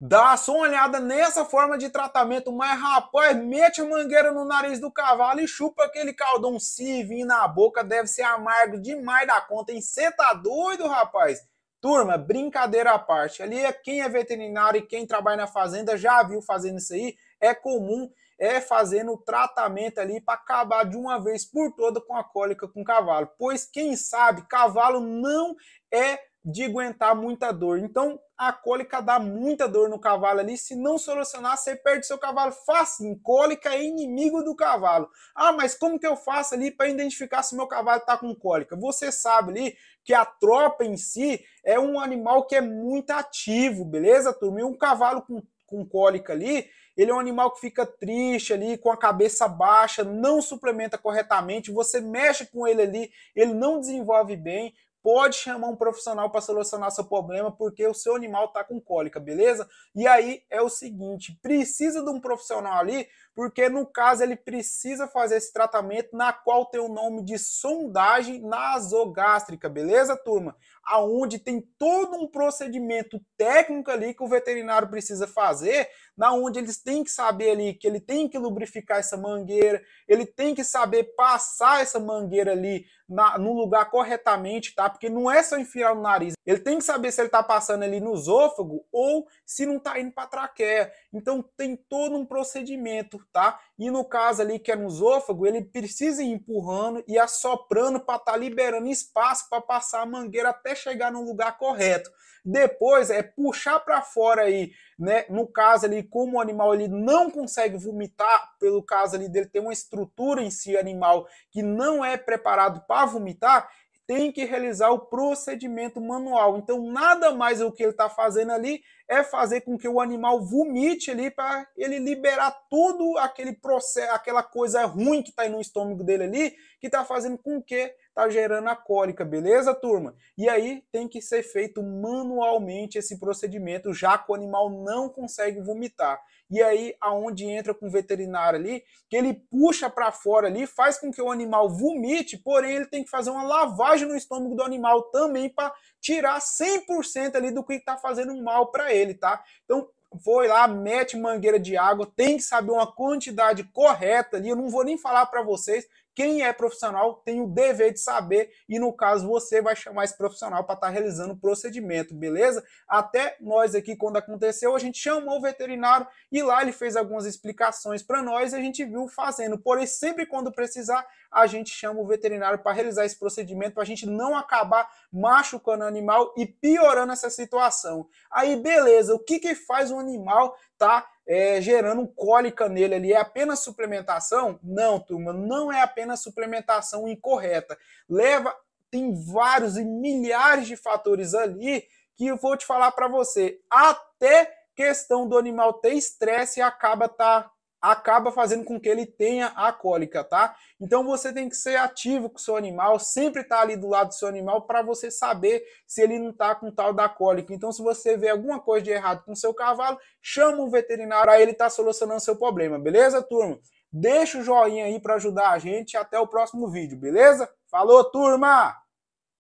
Dá só uma olhada nessa forma de tratamento, mas rapaz, mete a mangueira no nariz do cavalo e chupa aquele caldão se vir na boca, deve ser amargo demais da conta, hein? Você tá doido, rapaz? Turma, brincadeira à parte. Ali é quem é veterinário e quem trabalha na fazenda já viu fazendo isso aí. É comum, é fazendo o tratamento ali para acabar de uma vez por toda com a cólica com o cavalo. Pois quem sabe, cavalo não é de aguentar muita dor. Então, a cólica dá muita dor no cavalo ali. Se não solucionar, você perde seu cavalo fácil. Cólica é inimigo do cavalo. Ah, mas como que eu faço ali para identificar se meu cavalo está com cólica? Você sabe ali que a tropa em si é um animal que é muito ativo, beleza, turma? E um cavalo com, com cólica ali, ele é um animal que fica triste ali, com a cabeça baixa, não suplementa corretamente, você mexe com ele ali, ele não desenvolve bem, pode chamar um profissional para solucionar seu problema, porque o seu animal está com cólica, beleza? E aí é o seguinte, precisa de um profissional ali, porque no caso ele precisa fazer esse tratamento na qual tem o nome de sondagem nasogástrica, beleza, turma? Aonde tem todo um procedimento técnico ali que o veterinário precisa fazer, na onde eles têm que saber ali que ele tem que lubrificar essa mangueira, ele tem que saber passar essa mangueira ali na, no lugar corretamente, tá? Porque não é só enfiar no nariz. Ele tem que saber se ele tá passando ali no esôfago ou se não tá indo para traqueia. Então tem todo um procedimento, tá? E no caso ali que é no esôfago, ele precisa ir empurrando e assoprando para estar tá liberando espaço para passar a mangueira até chegar no lugar correto. Depois é puxar para fora aí, né? No caso ali, como o animal ele não consegue vomitar, pelo caso ali dele ter uma estrutura em si animal que não é preparado para vomitar, tem que realizar o procedimento manual. Então, nada mais o que ele está fazendo ali é fazer com que o animal vomite ali para ele liberar tudo aquele processo, aquela coisa ruim que está no estômago dele ali, que está fazendo com que está gerando a cólica, beleza, turma? E aí tem que ser feito manualmente esse procedimento, já que o animal não consegue vomitar. E aí, aonde entra com o veterinário ali, que ele puxa para fora ali, faz com que o animal vomite, porém ele tem que fazer uma lavagem no estômago do animal também para tirar 100% ali do que está fazendo mal para ele, tá? Então, foi lá, mete mangueira de água, tem que saber uma quantidade correta ali. Eu não vou nem falar para vocês, quem é profissional tem o dever de saber e no caso você vai chamar esse profissional para estar tá realizando o procedimento, beleza? Até nós aqui quando aconteceu, a gente chamou o veterinário e lá ele fez algumas explicações para nós e a gente viu fazendo. Porém, sempre quando precisar, a gente chama o veterinário para realizar esse procedimento para a gente não acabar machucando o animal e piorando essa situação. Aí, beleza, o que que faz um animal tá é, gerando cólica nele ali. É apenas suplementação? Não, turma, não é apenas suplementação incorreta. Leva, tem vários e milhares de fatores ali que eu vou te falar para você. Até questão do animal ter estresse acaba tá acaba fazendo com que ele tenha a cólica, tá? Então você tem que ser ativo com o seu animal, sempre estar tá ali do lado do seu animal para você saber se ele não está com tal da cólica. Então se você vê alguma coisa de errado com o seu cavalo, chama um veterinário para ele estar tá solucionando seu problema, beleza, turma? Deixa o joinha aí para ajudar a gente até o próximo vídeo, beleza? Falou, turma!